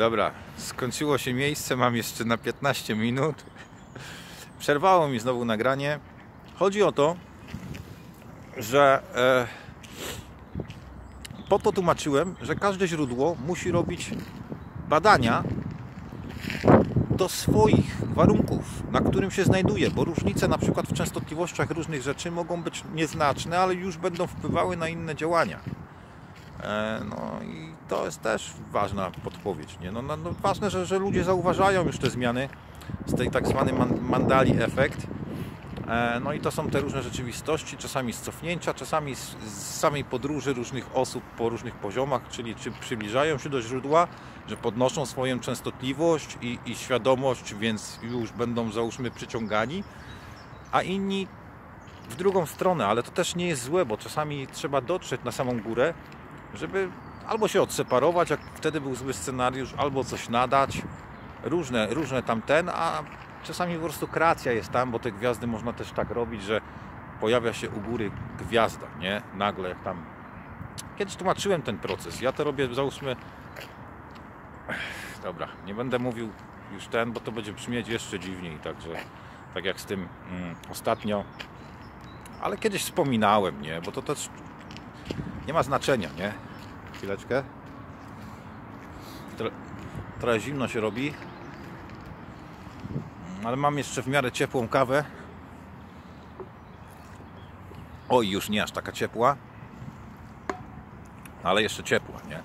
Dobra, skończyło się miejsce, mam jeszcze na 15 minut. Przerwało mi znowu nagranie. Chodzi o to, że e, po to tłumaczyłem, że każde źródło musi robić badania do swoich warunków, na którym się znajduje, bo różnice na przykład w częstotliwościach różnych rzeczy mogą być nieznaczne, ale już będą wpływały na inne działania. E, no i to jest też ważna podpowiedź. Nie? No, no, no, ważne, że, że ludzie zauważają już te zmiany z tej tak zwanej mandali efekt. E, no i to są te różne rzeczywistości, czasami z cofnięcia, czasami z, z samej podróży różnych osób po różnych poziomach, czyli czy przybliżają się do źródła, że podnoszą swoją częstotliwość i, i świadomość, więc już będą załóżmy przyciągani, a inni w drugą stronę, ale to też nie jest złe, bo czasami trzeba dotrzeć na samą górę, żeby albo się odseparować, jak wtedy był zły scenariusz, albo coś nadać, różne, różne tamten, a czasami po prostu kreacja jest tam, bo te gwiazdy można też tak robić, że pojawia się u góry gwiazda, nie? Nagle jak tam... Kiedyś tłumaczyłem ten proces, ja to robię, załóżmy... Dobra, nie będę mówił już ten, bo to będzie brzmieć jeszcze dziwniej, także tak jak z tym mm, ostatnio, ale kiedyś wspominałem, nie? Bo to też nie ma znaczenia, nie? Chwileczkę. Trochę zimno się robi. Ale mam jeszcze w miarę ciepłą kawę. Oj, już nie aż taka ciepła. Ale jeszcze ciepła, nie?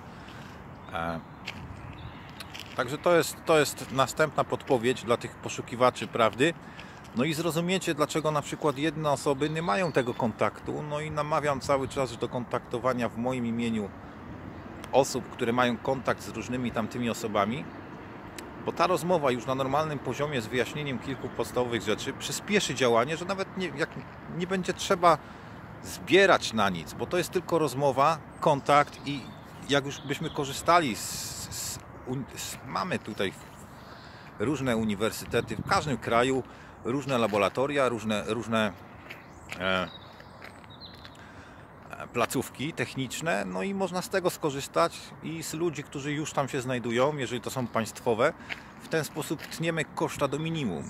E... Także to jest, to jest następna podpowiedź dla tych poszukiwaczy prawdy. No i zrozumiecie, dlaczego na przykład jedne osoby nie mają tego kontaktu. No i namawiam cały czas do kontaktowania w moim imieniu osób, które mają kontakt z różnymi tamtymi osobami, bo ta rozmowa już na normalnym poziomie z wyjaśnieniem kilku podstawowych rzeczy przyspieszy działanie, że nawet nie, jak nie będzie trzeba zbierać na nic, bo to jest tylko rozmowa, kontakt i jak już byśmy korzystali z, z, z mamy tutaj różne uniwersytety w każdym kraju, różne laboratoria, różne, różne e, placówki techniczne, no i można z tego skorzystać i z ludzi, którzy już tam się znajdują, jeżeli to są państwowe, w ten sposób tniemy koszta do minimum.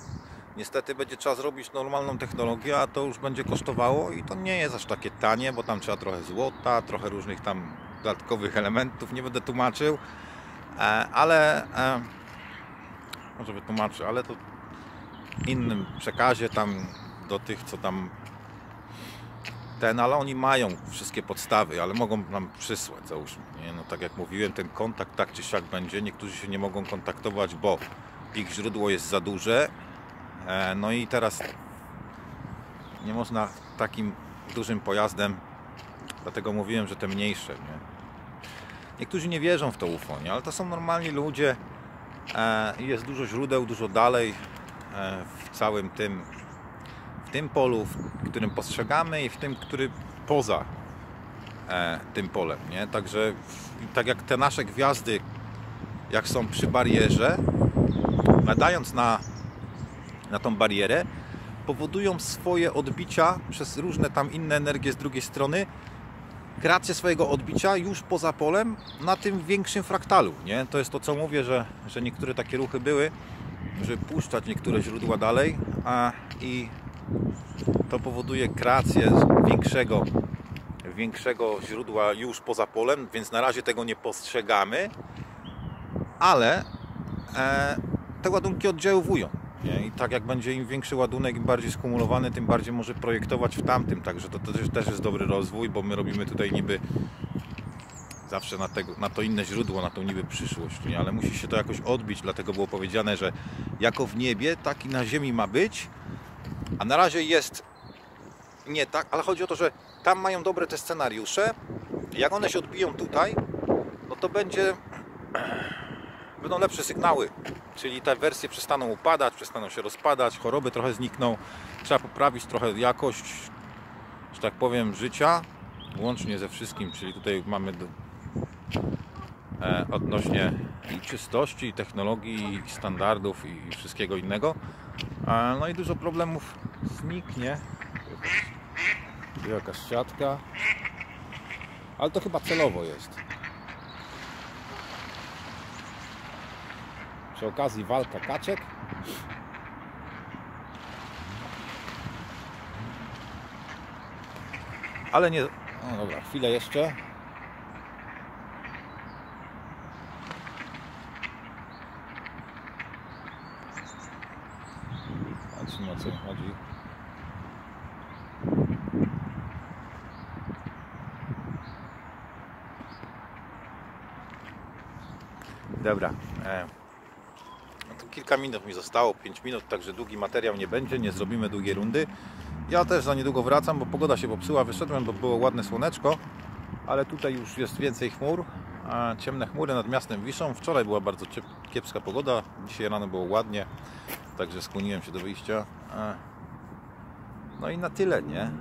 Niestety będzie trzeba zrobić normalną technologię, a to już będzie kosztowało i to nie jest aż takie tanie, bo tam trzeba trochę złota, trochę różnych tam dodatkowych elementów, nie będę tłumaczył, e, ale e, może wytłumaczę, ale to innym przekazie tam do tych, co tam ten, ale oni mają wszystkie podstawy, ale mogą nam przysłać, załóżmy. Nie? No tak jak mówiłem, ten kontakt tak czy siak będzie. Niektórzy się nie mogą kontaktować, bo ich źródło jest za duże. E, no i teraz nie można takim dużym pojazdem, dlatego mówiłem, że te mniejsze. Nie? Niektórzy nie wierzą w to UFO, nie? ale to są normalni ludzie. E, jest dużo źródeł, dużo dalej w całym tym w tym polu, w którym postrzegamy i w tym, który poza e, tym polem. Nie? Także tak jak te nasze gwiazdy, jak są przy barierze, nadając na, na tą barierę, powodują swoje odbicia przez różne tam inne energie z drugiej strony, kreację swojego odbicia już poza polem na tym większym fraktalu. Nie? To jest to, co mówię, że, że niektóre takie ruchy były, żeby puszczać niektóre źródła dalej a, i to powoduje kreację większego, większego źródła już poza polem, więc na razie tego nie postrzegamy, ale e, te ładunki oddziaływują. Nie? I tak jak będzie im większy ładunek, im bardziej skumulowany, tym bardziej może projektować w tamtym. Także to, to też, też jest dobry rozwój, bo my robimy tutaj niby zawsze na, tego, na to inne źródło, na tą niby przyszłość, nie? ale musi się to jakoś odbić, dlatego było powiedziane, że jako w niebie, tak i na ziemi ma być, a na razie jest nie tak, ale chodzi o to, że tam mają dobre te scenariusze. Jak one się odbiją tutaj, no to będzie będą lepsze sygnały. Czyli te wersje przestaną upadać, przestaną się rozpadać, choroby trochę znikną. Trzeba poprawić trochę jakość, że tak powiem, życia, łącznie ze wszystkim, czyli tutaj mamy odnośnie i czystości, technologii, standardów i wszystkiego innego. E, no i dużo problemów zniknie. Tu jakaś siatka. Ale to chyba celowo jest. Przy okazji walka kaczek. Ale nie... No dobra, chwilę jeszcze. Zobaczmy o co mi chodzi. Dobra. E, no kilka minut mi zostało, 5 minut, także długi materiał nie będzie, nie zrobimy długiej rundy. Ja też za niedługo wracam, bo pogoda się popsuła. Wyszedłem, bo było ładne słoneczko, ale tutaj już jest więcej chmur. A ciemne chmury nad miastem wiszą. Wczoraj była bardzo kiepska pogoda, dzisiaj rano było ładnie, także skłoniłem się do wyjścia. No i na tyle, nie?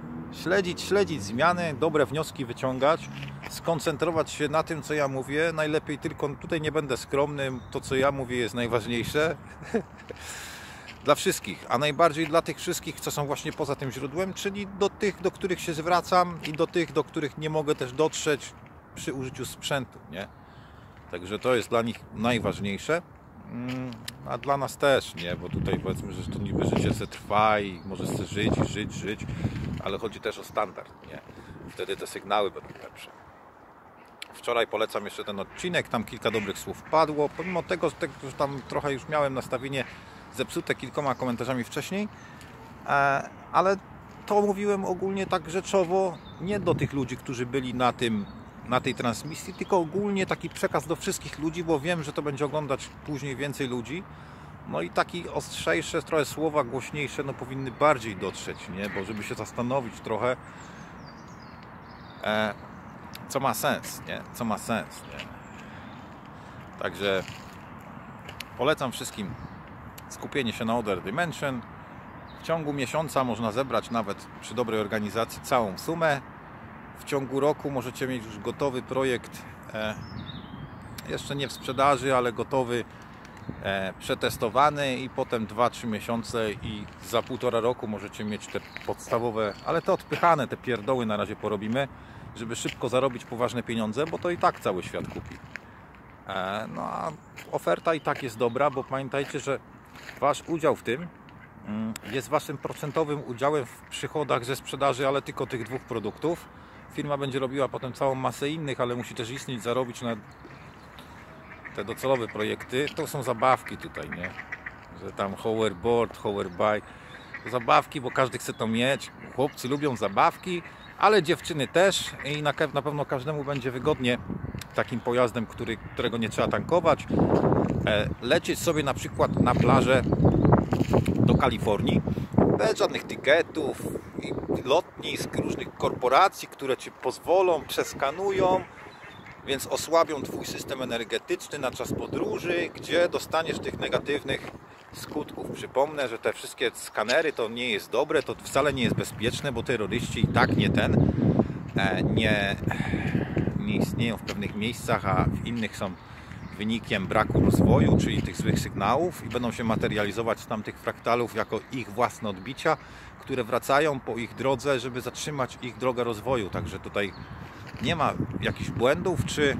Śledzić, śledzić zmiany, dobre wnioski wyciągać, skoncentrować się na tym, co ja mówię. Najlepiej tylko tutaj nie będę skromnym, to co ja mówię jest najważniejsze. dla wszystkich, a najbardziej dla tych wszystkich, co są właśnie poza tym źródłem, czyli do tych, do których się zwracam i do tych, do których nie mogę też dotrzeć przy użyciu sprzętu, nie? Także to jest dla nich najważniejsze. Mm, a dla nas też, nie? Bo tutaj powiedzmy, że to niby życie se trwa i może se żyć, żyć, żyć, ale chodzi też o standard, nie? Wtedy te sygnały będą lepsze. Wczoraj polecam jeszcze ten odcinek, tam kilka dobrych słów padło, pomimo tego, że tam trochę już miałem nastawienie zepsute kilkoma komentarzami wcześniej, e, ale to mówiłem ogólnie tak rzeczowo, nie do tych ludzi, którzy byli na tym na tej transmisji, tylko ogólnie taki przekaz do wszystkich ludzi, bo wiem, że to będzie oglądać później więcej ludzi. No i taki ostrzejsze, trochę słowa głośniejsze, no powinny bardziej dotrzeć, nie? Bo żeby się zastanowić trochę, e, co ma sens, nie? Co ma sens, nie? Także polecam wszystkim skupienie się na Other Dimension. W ciągu miesiąca można zebrać nawet przy dobrej organizacji całą sumę. W ciągu roku możecie mieć już gotowy projekt, e, jeszcze nie w sprzedaży, ale gotowy, e, przetestowany i potem 2-3 miesiące i za półtora roku możecie mieć te podstawowe, ale te odpychane, te pierdoły na razie porobimy, żeby szybko zarobić poważne pieniądze, bo to i tak cały świat kupi. E, no a oferta i tak jest dobra, bo pamiętajcie, że Wasz udział w tym mm, jest Waszym procentowym udziałem w przychodach ze sprzedaży, ale tylko tych dwóch produktów. Firma będzie robiła potem całą masę innych, ale musi też istnieć, zarobić na te docelowe projekty. To są zabawki tutaj, nie? Że tam hoverboard, hoverbike. Zabawki, bo każdy chce to mieć. Chłopcy lubią zabawki, ale dziewczyny też i na, na pewno każdemu będzie wygodnie takim pojazdem, który, którego nie trzeba tankować. E, lecieć sobie na przykład na plażę do Kalifornii bez żadnych tyketów i lotnisk, różnych korporacji, które Ci pozwolą, przeskanują, więc osłabią Twój system energetyczny na czas podróży, gdzie dostaniesz tych negatywnych skutków. Przypomnę, że te wszystkie skanery to nie jest dobre, to wcale nie jest bezpieczne, bo terroryści i tak nie ten, e, nie, nie istnieją w pewnych miejscach, a w innych są wynikiem braku rozwoju, czyli tych złych sygnałów i będą się materializować z tamtych fraktalów jako ich własne odbicia, które wracają po ich drodze, żeby zatrzymać ich drogę rozwoju. Także tutaj nie ma jakichś błędów, czy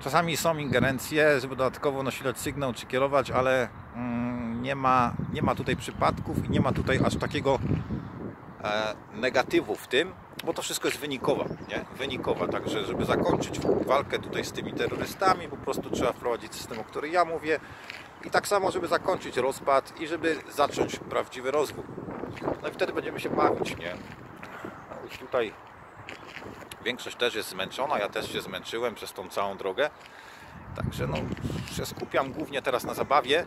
czasami są ingerencje, żeby dodatkowo nasilać sygnał, czy kierować, ale mm, nie ma, nie ma tutaj przypadków i nie ma tutaj aż takiego e, negatywu w tym, bo to wszystko jest wynikowa, nie? Wynikowa, także żeby zakończyć walkę tutaj z tymi terrorystami, po prostu trzeba wprowadzić system, o którym ja mówię i tak samo, żeby zakończyć rozpad i żeby zacząć prawdziwy rozwój. No i wtedy będziemy się bawić, nie? Już tutaj większość też jest zmęczona, ja też się zmęczyłem przez tą całą drogę, także no, się skupiam głównie teraz na zabawie,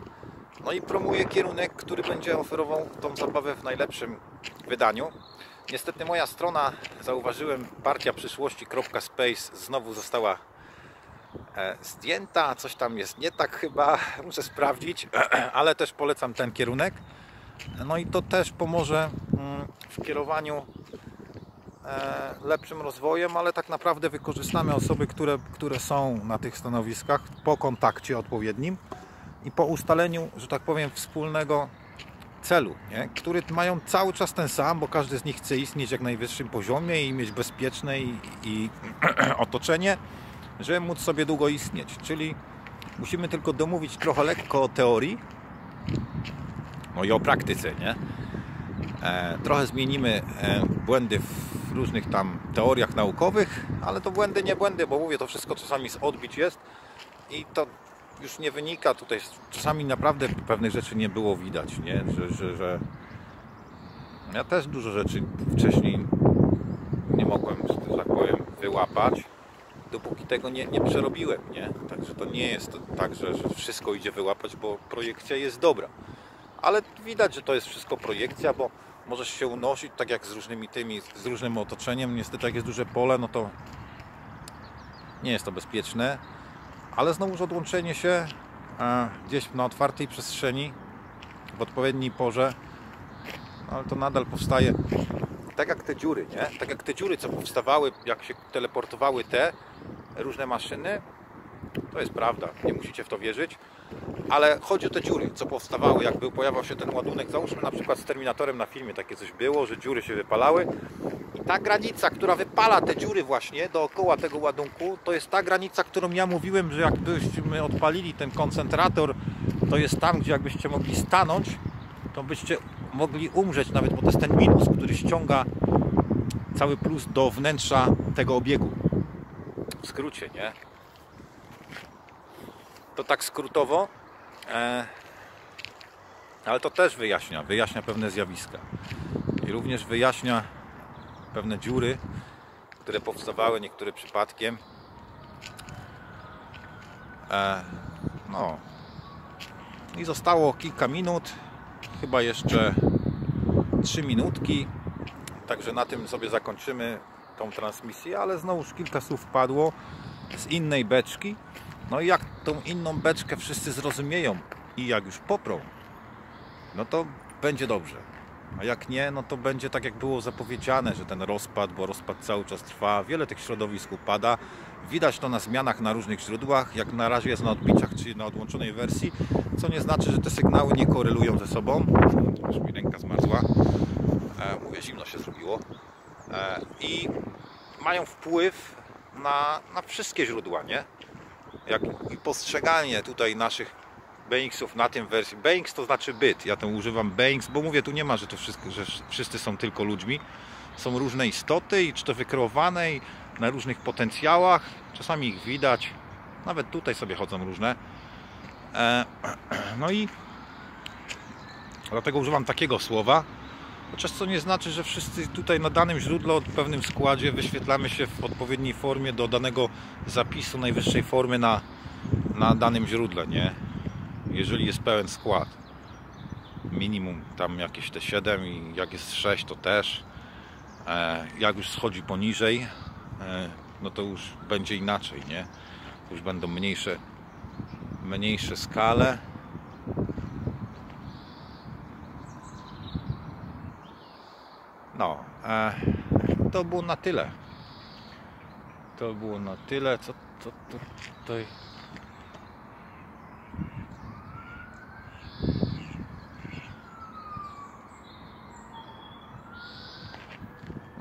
no i promuję kierunek, który będzie oferował tą zabawę w najlepszym wydaniu. Niestety moja strona, zauważyłem, partia przyszłości.space znowu została e, zdjęta. Coś tam jest nie tak chyba, muszę sprawdzić, ale też polecam ten kierunek. No i to też pomoże mm, w kierowaniu e, lepszym rozwojem, ale tak naprawdę wykorzystamy osoby, które, które są na tych stanowiskach po kontakcie odpowiednim i po ustaleniu, że tak powiem, wspólnego celu, nie? który mają cały czas ten sam, bo każdy z nich chce istnieć jak najwyższym poziomie i mieć bezpieczne i, i otoczenie, żeby móc sobie długo istnieć. Czyli Musimy tylko domówić trochę lekko o teorii, no i o praktyce, nie? E, trochę zmienimy e, błędy w różnych tam teoriach naukowych, ale to błędy, nie błędy, bo mówię, to wszystko czasami z odbić jest i to już nie wynika tutaj, czasami naprawdę pewnych rzeczy nie było widać, nie? Że, że, że ja też dużo rzeczy wcześniej nie mogłem, że tak powiem, wyłapać, dopóki tego nie, nie przerobiłem, nie? Także to nie jest tak, że, że wszystko idzie wyłapać, bo projekcja jest dobra. Ale widać, że to jest wszystko projekcja, bo możesz się unosić tak jak z różnymi tymi, z różnym otoczeniem. Niestety jak jest duże pole, no to nie jest to bezpieczne. Ale znowuż odłączenie się e, gdzieś na otwartej przestrzeni w odpowiedniej porze, no ale to nadal powstaje. Tak jak te dziury, nie? Tak jak te dziury, co powstawały, jak się teleportowały te różne maszyny, to jest prawda, nie musicie w to wierzyć, ale chodzi o te dziury, co powstawały, jakby pojawiał się ten ładunek, załóżmy na przykład z Terminatorem na filmie takie coś było, że dziury się wypalały ta granica, która wypala te dziury właśnie dookoła tego ładunku, to jest ta granica, którą ja mówiłem, że jakbyśmy odpalili ten koncentrator, to jest tam, gdzie jakbyście mogli stanąć, to byście mogli umrzeć nawet, bo to jest ten minus, który ściąga cały plus do wnętrza tego obiegu. W skrócie, nie? To tak skrótowo, e, ale to też wyjaśnia, wyjaśnia pewne zjawiska. I również wyjaśnia pewne dziury, które powstawały, niektóre przypadkiem. E, no. I zostało kilka minut chyba jeszcze 3 minutki. Także na tym sobie zakończymy tą transmisję, ale znowuż kilka słów padło z innej beczki. No i jak tą inną beczkę wszyscy zrozumieją i jak już poprą, no to będzie dobrze. A jak nie, no to będzie tak jak było zapowiedziane, że ten rozpad, bo rozpad cały czas trwa, wiele tych środowisk upada. Widać to na zmianach na różnych źródłach, jak na razie jest na odbiciach czy na odłączonej wersji, co nie znaczy, że te sygnały nie korelują ze sobą. Już mi ręka zmarzła. E, mówię, zimno się zrobiło. E, I mają wpływ na, na wszystkie źródła, nie? Jak i postrzeganie tutaj naszych Banksów na tym wersji. Banks to znaczy byt. Ja to używam Banks, bo mówię, tu nie ma, że to wszystko, że wszyscy są tylko ludźmi. Są różne istoty i czy to wykreowane i na różnych potencjałach. Czasami ich widać. Nawet tutaj sobie chodzą różne. E, no i dlatego używam takiego słowa. Chociaż co nie znaczy, że wszyscy tutaj na danym źródle o pewnym składzie wyświetlamy się w odpowiedniej formie do danego zapisu najwyższej formy na, na danym źródle, nie? Jeżeli jest pełen skład. Minimum tam jakieś te 7 i jak jest 6 to też. E, jak już schodzi poniżej e, no to już będzie inaczej nie? Już będą mniejsze mniejsze skale. No e, to było na tyle. To było na tyle. Co to tutaj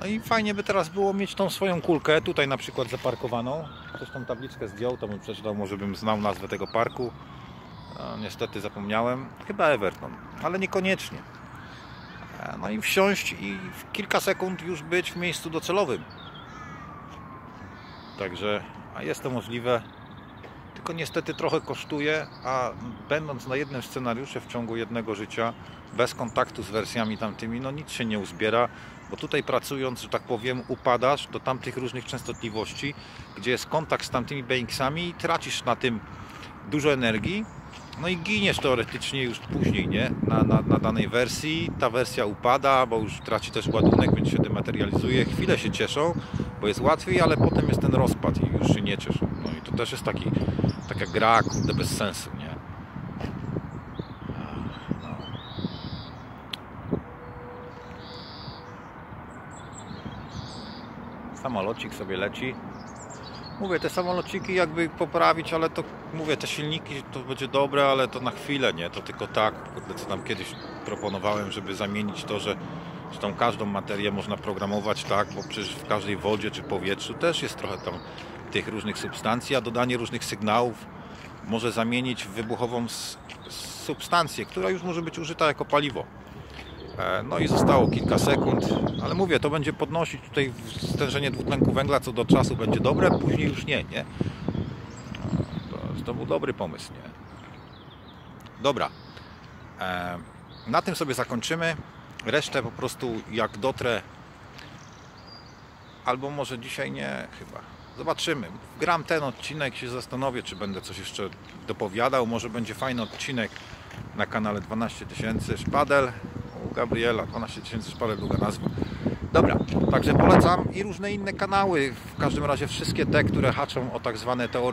No i fajnie by teraz było mieć tą swoją kulkę, tutaj na przykład zaparkowaną. Ktoś tą tabliczkę zdjął, to bym przeczytał, może bym znał nazwę tego parku. Niestety zapomniałem. Chyba Everton, ale niekoniecznie. E, no i wsiąść i w kilka sekund już być w miejscu docelowym. Także, a jest to możliwe. Tylko niestety trochę kosztuje, a będąc na jednym scenariuszu w ciągu jednego życia, bez kontaktu z wersjami tamtymi, no nic się nie uzbiera bo tutaj pracując, że tak powiem, upadasz do tamtych różnych częstotliwości, gdzie jest kontakt z tamtymi BX-ami i tracisz na tym dużo energii, no i giniesz teoretycznie już później, nie? Na, na, na, danej wersji. Ta wersja upada, bo już traci też ładunek, więc się dematerializuje. Chwilę się cieszą, bo jest łatwiej, ale potem jest ten rozpad i już się nie cieszą. No i to też jest taki, taka gra, kurde, bez sensu, nie? Samolocik sobie leci. Mówię, te samolociki jakby poprawić, ale to mówię, te silniki to będzie dobre, ale to na chwilę, nie? To tylko tak, co tam kiedyś proponowałem, żeby zamienić to, że, że tą każdą materię można programować tak, bo przecież w każdej wodzie czy powietrzu też jest trochę tam tych różnych substancji, a dodanie różnych sygnałów może zamienić w wybuchową substancję, która już może być użyta jako paliwo. E, No i zostało kilka sekund, ale mówię, to będzie podnosić tutaj stężenie dwutlenku węgla co do czasu będzie dobre, później już nie, nie? To, to był dobry pomysł, nie? Dobra. E, Na tym sobie zakończymy. Resztę po prostu jak dotrę albo może dzisiaj nie, chyba. Zobaczymy. Gram ten odcinek, się zastanowię, czy będę coś jeszcze dopowiadał. Może będzie fajny odcinek na kanale 12 tysięcy szpadel Gabriela. 12 tysięcy szpadel, długa nazwa. Dobra, także polecam i różne inne kanały. W każdym razie wszystkie te, które haczą o tak zwane teorie